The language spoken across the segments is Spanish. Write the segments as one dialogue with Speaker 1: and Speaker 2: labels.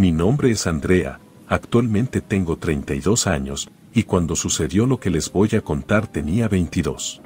Speaker 1: Mi nombre es Andrea, actualmente tengo 32 años, y cuando sucedió lo que les voy a contar tenía 22.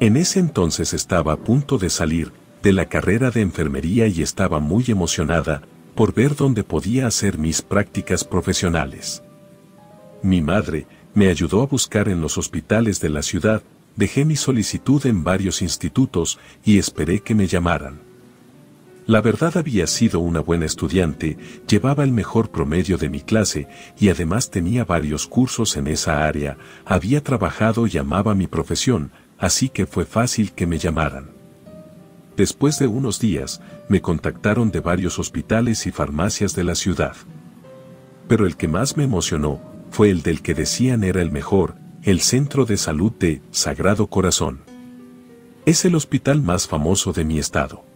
Speaker 1: En ese entonces estaba a punto de salir de la carrera de enfermería y estaba muy emocionada por ver dónde podía hacer mis prácticas profesionales. Mi madre me ayudó a buscar en los hospitales de la ciudad, dejé mi solicitud en varios institutos y esperé que me llamaran. La verdad había sido una buena estudiante, llevaba el mejor promedio de mi clase y además tenía varios cursos en esa área, había trabajado y amaba mi profesión, así que fue fácil que me llamaran. Después de unos días, me contactaron de varios hospitales y farmacias de la ciudad. Pero el que más me emocionó fue el del que decían era el mejor, el Centro de Salud de Sagrado Corazón. Es el hospital más famoso de mi estado.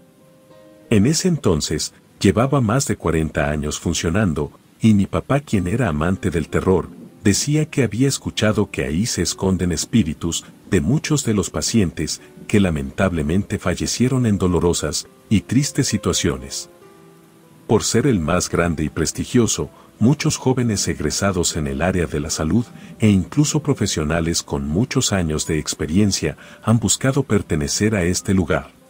Speaker 1: En ese entonces, llevaba más de 40 años funcionando, y mi papá quien era amante del terror, decía que había escuchado que ahí se esconden espíritus de muchos de los pacientes que lamentablemente fallecieron en dolorosas y tristes situaciones. Por ser el más grande y prestigioso, muchos jóvenes egresados en el área de la salud e incluso profesionales con muchos años de experiencia han buscado pertenecer a este lugar.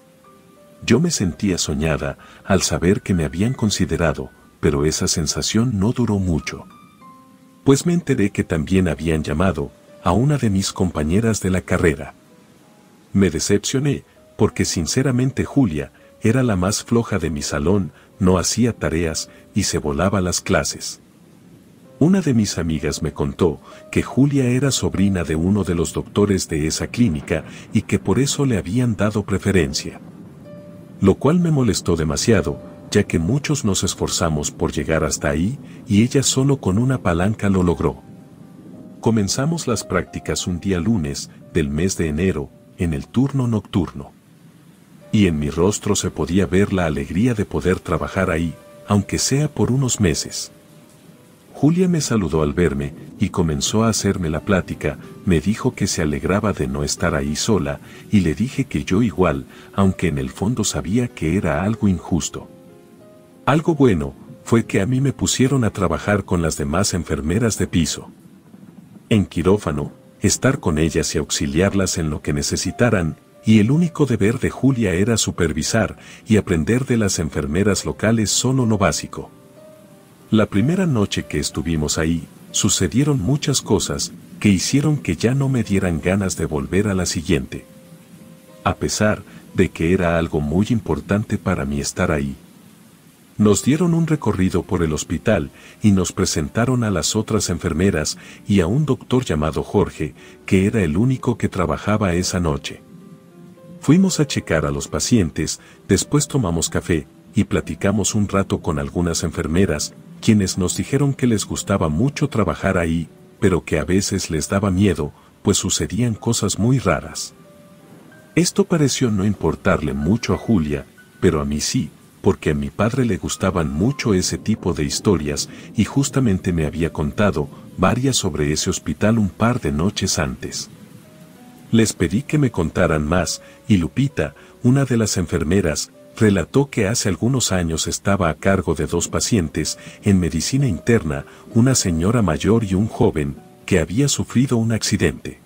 Speaker 1: Yo me sentía soñada al saber que me habían considerado, pero esa sensación no duró mucho. Pues me enteré que también habían llamado a una de mis compañeras de la carrera. Me decepcioné, porque sinceramente Julia era la más floja de mi salón, no hacía tareas y se volaba las clases. Una de mis amigas me contó que Julia era sobrina de uno de los doctores de esa clínica y que por eso le habían dado preferencia lo cual me molestó demasiado, ya que muchos nos esforzamos por llegar hasta ahí, y ella solo con una palanca lo logró. Comenzamos las prácticas un día lunes del mes de enero, en el turno nocturno. Y en mi rostro se podía ver la alegría de poder trabajar ahí, aunque sea por unos meses. Julia me saludó al verme y comenzó a hacerme la plática, me dijo que se alegraba de no estar ahí sola y le dije que yo igual, aunque en el fondo sabía que era algo injusto. Algo bueno fue que a mí me pusieron a trabajar con las demás enfermeras de piso. En quirófano, estar con ellas y auxiliarlas en lo que necesitaran, y el único deber de Julia era supervisar y aprender de las enfermeras locales solo lo básico. La primera noche que estuvimos ahí, sucedieron muchas cosas que hicieron que ya no me dieran ganas de volver a la siguiente. A pesar de que era algo muy importante para mí estar ahí. Nos dieron un recorrido por el hospital y nos presentaron a las otras enfermeras y a un doctor llamado Jorge, que era el único que trabajaba esa noche. Fuimos a checar a los pacientes, después tomamos café y platicamos un rato con algunas enfermeras, quienes nos dijeron que les gustaba mucho trabajar ahí, pero que a veces les daba miedo, pues sucedían cosas muy raras. Esto pareció no importarle mucho a Julia, pero a mí sí, porque a mi padre le gustaban mucho ese tipo de historias y justamente me había contado varias sobre ese hospital un par de noches antes. Les pedí que me contaran más, y Lupita, una de las enfermeras, relató que hace algunos años estaba a cargo de dos pacientes en medicina interna, una señora mayor y un joven, que había sufrido un accidente.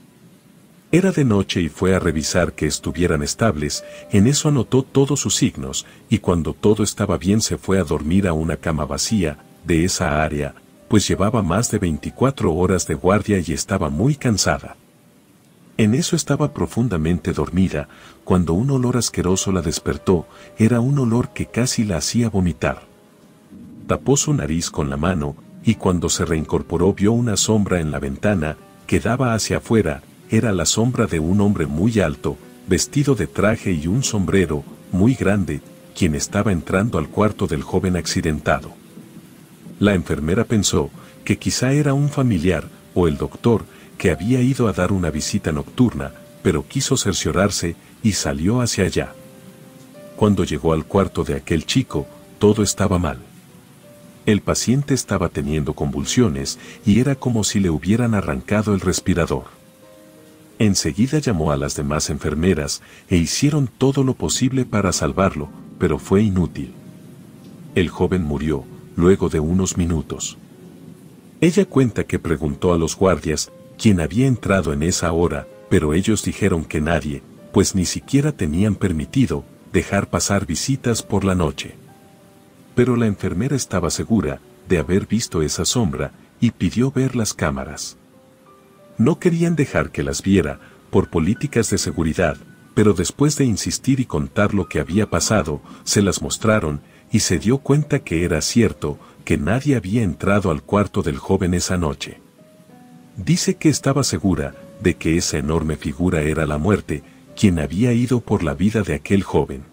Speaker 1: Era de noche y fue a revisar que estuvieran estables, en eso anotó todos sus signos, y cuando todo estaba bien se fue a dormir a una cama vacía, de esa área, pues llevaba más de 24 horas de guardia y estaba muy cansada. En eso estaba profundamente dormida, cuando un olor asqueroso la despertó, era un olor que casi la hacía vomitar. Tapó su nariz con la mano, y cuando se reincorporó vio una sombra en la ventana, que daba hacia afuera, era la sombra de un hombre muy alto, vestido de traje y un sombrero, muy grande, quien estaba entrando al cuarto del joven accidentado. La enfermera pensó que quizá era un familiar, o el doctor, que había ido a dar una visita nocturna, pero quiso cerciorarse y salió hacia allá. Cuando llegó al cuarto de aquel chico, todo estaba mal. El paciente estaba teniendo convulsiones y era como si le hubieran arrancado el respirador. Enseguida llamó a las demás enfermeras e hicieron todo lo posible para salvarlo, pero fue inútil. El joven murió, luego de unos minutos. Ella cuenta que preguntó a los guardias quién había entrado en esa hora, pero ellos dijeron que nadie, pues ni siquiera tenían permitido dejar pasar visitas por la noche. Pero la enfermera estaba segura de haber visto esa sombra y pidió ver las cámaras. No querían dejar que las viera, por políticas de seguridad, pero después de insistir y contar lo que había pasado, se las mostraron, y se dio cuenta que era cierto, que nadie había entrado al cuarto del joven esa noche. Dice que estaba segura de que esa enorme figura era la muerte, quien había ido por la vida de aquel joven.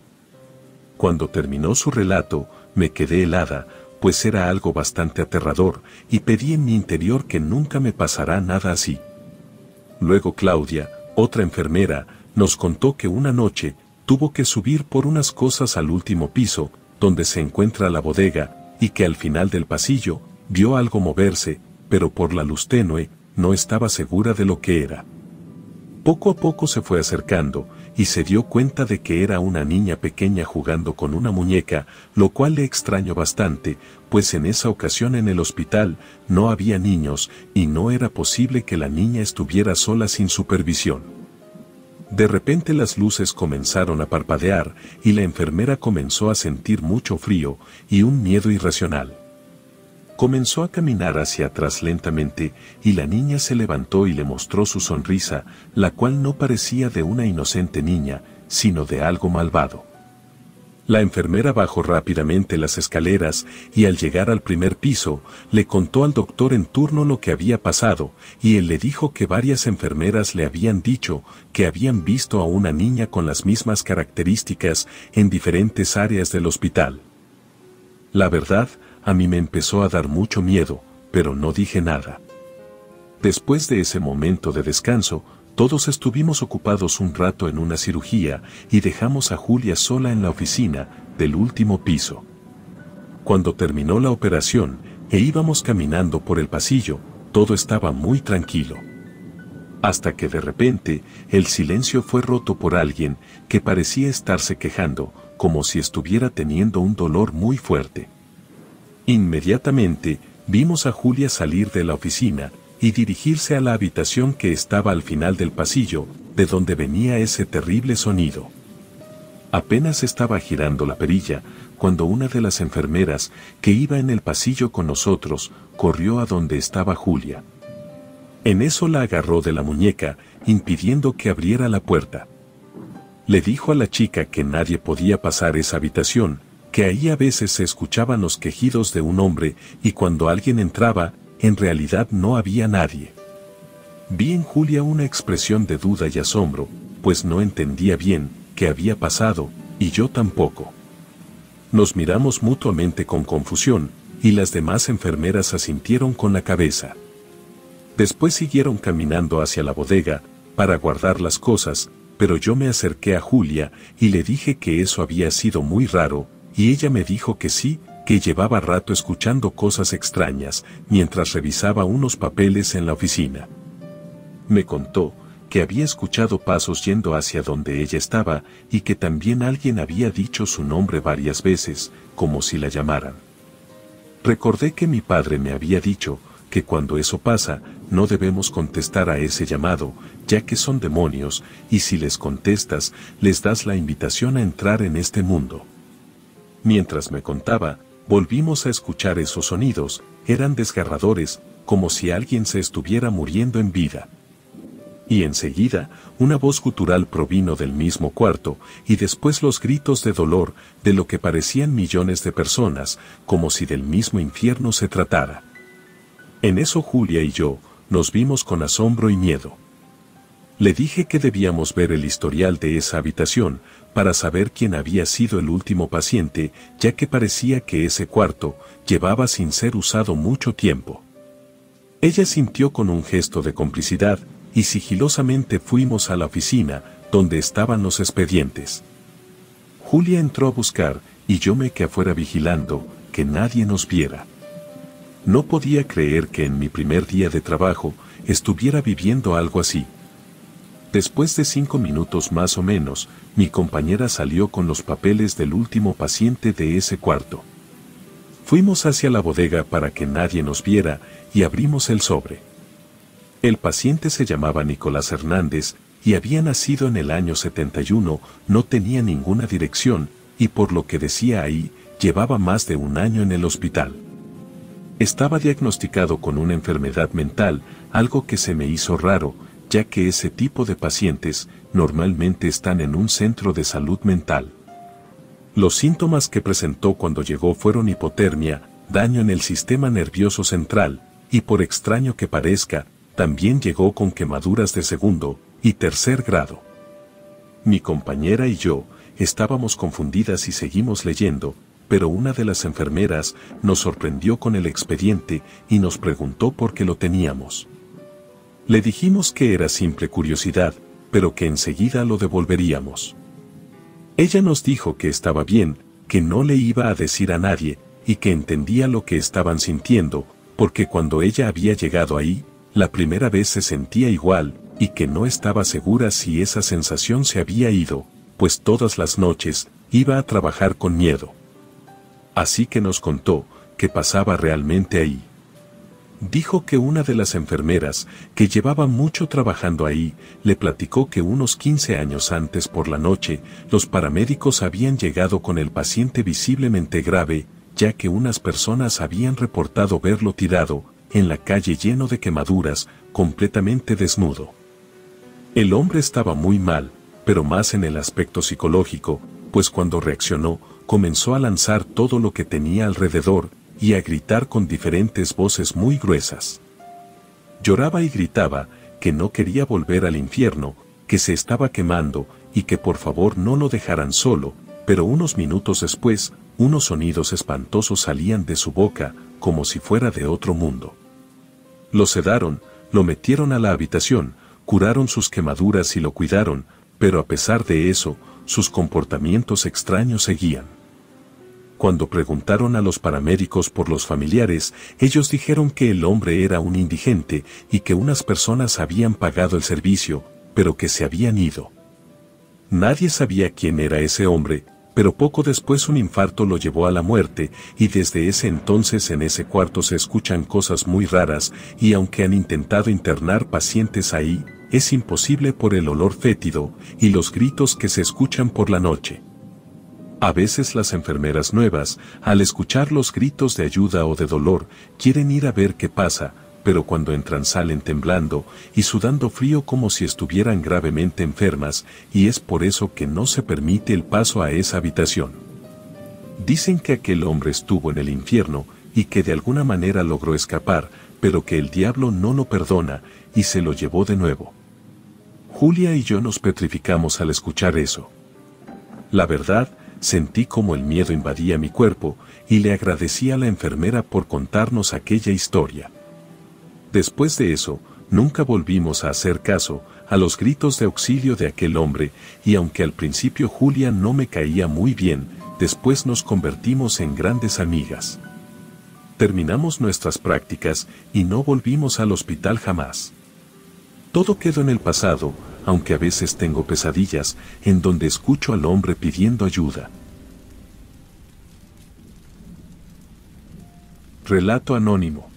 Speaker 1: Cuando terminó su relato, me quedé helada, pues era algo bastante aterrador, y pedí en mi interior que nunca me pasará nada así. Luego Claudia, otra enfermera, nos contó que una noche tuvo que subir por unas cosas al último piso, donde se encuentra la bodega, y que al final del pasillo vio algo moverse, pero por la luz tenue, no estaba segura de lo que era. Poco a poco se fue acercando, y se dio cuenta de que era una niña pequeña jugando con una muñeca, lo cual le extrañó bastante, pues en esa ocasión en el hospital no había niños y no era posible que la niña estuviera sola sin supervisión. De repente las luces comenzaron a parpadear y la enfermera comenzó a sentir mucho frío y un miedo irracional. Comenzó a caminar hacia atrás lentamente y la niña se levantó y le mostró su sonrisa, la cual no parecía de una inocente niña, sino de algo malvado. La enfermera bajó rápidamente las escaleras y al llegar al primer piso, le contó al doctor en turno lo que había pasado, y él le dijo que varias enfermeras le habían dicho que habían visto a una niña con las mismas características en diferentes áreas del hospital. La verdad, a mí me empezó a dar mucho miedo, pero no dije nada. Después de ese momento de descanso, todos estuvimos ocupados un rato en una cirugía y dejamos a Julia sola en la oficina del último piso. Cuando terminó la operación e íbamos caminando por el pasillo, todo estaba muy tranquilo. Hasta que de repente el silencio fue roto por alguien que parecía estarse quejando, como si estuviera teniendo un dolor muy fuerte. Inmediatamente vimos a Julia salir de la oficina y dirigirse a la habitación que estaba al final del pasillo, de donde venía ese terrible sonido. Apenas estaba girando la perilla, cuando una de las enfermeras, que iba en el pasillo con nosotros, corrió a donde estaba Julia. En eso la agarró de la muñeca, impidiendo que abriera la puerta. Le dijo a la chica que nadie podía pasar esa habitación, que ahí a veces se escuchaban los quejidos de un hombre y cuando alguien entraba, en realidad no había nadie. Vi en Julia una expresión de duda y asombro, pues no entendía bien qué había pasado, y yo tampoco. Nos miramos mutuamente con confusión, y las demás enfermeras asintieron con la cabeza. Después siguieron caminando hacia la bodega, para guardar las cosas, pero yo me acerqué a Julia y le dije que eso había sido muy raro, y ella me dijo que sí, que llevaba rato escuchando cosas extrañas mientras revisaba unos papeles en la oficina. Me contó que había escuchado pasos yendo hacia donde ella estaba y que también alguien había dicho su nombre varias veces, como si la llamaran. Recordé que mi padre me había dicho que cuando eso pasa, no debemos contestar a ese llamado, ya que son demonios, y si les contestas, les das la invitación a entrar en este mundo. Mientras me contaba, Volvimos a escuchar esos sonidos, eran desgarradores, como si alguien se estuviera muriendo en vida. Y enseguida, una voz gutural provino del mismo cuarto, y después los gritos de dolor de lo que parecían millones de personas, como si del mismo infierno se tratara. En eso Julia y yo, nos vimos con asombro y miedo. Le dije que debíamos ver el historial de esa habitación, para saber quién había sido el último paciente, ya que parecía que ese cuarto llevaba sin ser usado mucho tiempo. Ella sintió con un gesto de complicidad, y sigilosamente fuimos a la oficina, donde estaban los expedientes. Julia entró a buscar, y yo me quedé afuera vigilando, que nadie nos viera. No podía creer que en mi primer día de trabajo estuviera viviendo algo así. Después de cinco minutos más o menos, mi compañera salió con los papeles del último paciente de ese cuarto. Fuimos hacia la bodega para que nadie nos viera y abrimos el sobre. El paciente se llamaba Nicolás Hernández y había nacido en el año 71, no tenía ninguna dirección y por lo que decía ahí, llevaba más de un año en el hospital. Estaba diagnosticado con una enfermedad mental, algo que se me hizo raro, ya que ese tipo de pacientes normalmente están en un centro de salud mental. Los síntomas que presentó cuando llegó fueron hipotermia, daño en el sistema nervioso central, y por extraño que parezca, también llegó con quemaduras de segundo y tercer grado. Mi compañera y yo estábamos confundidas y seguimos leyendo, pero una de las enfermeras nos sorprendió con el expediente y nos preguntó por qué lo teníamos. Le dijimos que era simple curiosidad, pero que enseguida lo devolveríamos. Ella nos dijo que estaba bien, que no le iba a decir a nadie, y que entendía lo que estaban sintiendo, porque cuando ella había llegado ahí, la primera vez se sentía igual, y que no estaba segura si esa sensación se había ido, pues todas las noches, iba a trabajar con miedo. Así que nos contó, qué pasaba realmente ahí dijo que una de las enfermeras, que llevaba mucho trabajando ahí, le platicó que unos 15 años antes por la noche, los paramédicos habían llegado con el paciente visiblemente grave, ya que unas personas habían reportado verlo tirado, en la calle lleno de quemaduras, completamente desnudo. El hombre estaba muy mal, pero más en el aspecto psicológico, pues cuando reaccionó, comenzó a lanzar todo lo que tenía alrededor, y a gritar con diferentes voces muy gruesas. Lloraba y gritaba que no quería volver al infierno, que se estaba quemando y que por favor no lo dejaran solo, pero unos minutos después, unos sonidos espantosos salían de su boca, como si fuera de otro mundo. Lo sedaron, lo metieron a la habitación, curaron sus quemaduras y lo cuidaron, pero a pesar de eso, sus comportamientos extraños seguían. Cuando preguntaron a los paramédicos por los familiares, ellos dijeron que el hombre era un indigente y que unas personas habían pagado el servicio, pero que se habían ido. Nadie sabía quién era ese hombre, pero poco después un infarto lo llevó a la muerte y desde ese entonces en ese cuarto se escuchan cosas muy raras y aunque han intentado internar pacientes ahí, es imposible por el olor fétido y los gritos que se escuchan por la noche. A veces las enfermeras nuevas, al escuchar los gritos de ayuda o de dolor, quieren ir a ver qué pasa, pero cuando entran salen temblando y sudando frío como si estuvieran gravemente enfermas, y es por eso que no se permite el paso a esa habitación. Dicen que aquel hombre estuvo en el infierno y que de alguna manera logró escapar, pero que el diablo no lo perdona y se lo llevó de nuevo. Julia y yo nos petrificamos al escuchar eso. La verdad, sentí como el miedo invadía mi cuerpo y le agradecí a la enfermera por contarnos aquella historia. Después de eso, nunca volvimos a hacer caso a los gritos de auxilio de aquel hombre y aunque al principio Julia no me caía muy bien, después nos convertimos en grandes amigas. Terminamos nuestras prácticas y no volvimos al hospital jamás. Todo quedó en el pasado, aunque a veces tengo pesadillas en donde escucho al hombre pidiendo ayuda. Relato anónimo.